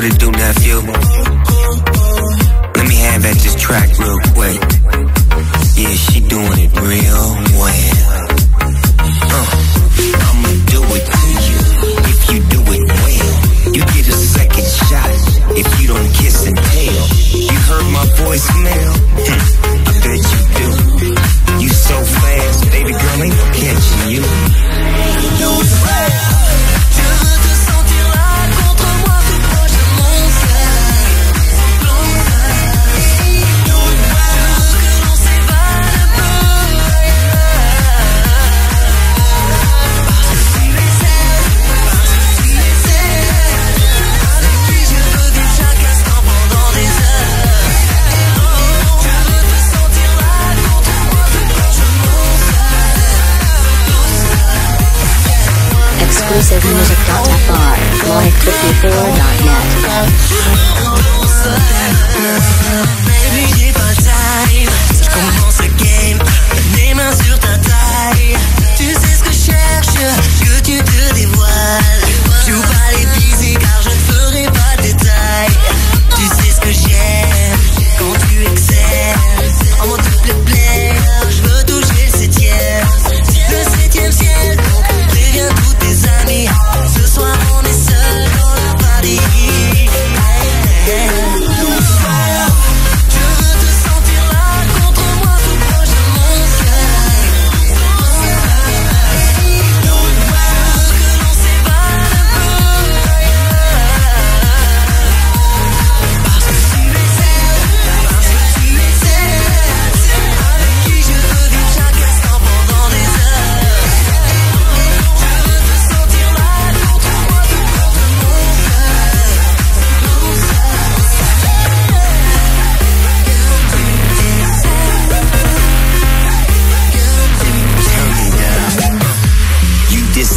What it do, nephew? Let me have at this track real quick. Yeah, she doing it real well. Uh, I'ma do it to you if you do it well. You get a second shot if you don't kiss and tell. You heard my voicemail? Hmm, I bet you do. You so fast, baby girl, ain't no catching you. exclusivemusic.fr, loic54.net.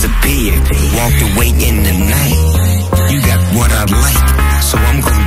disappeared. Walked away in the night. You got what I like, so I'm gonna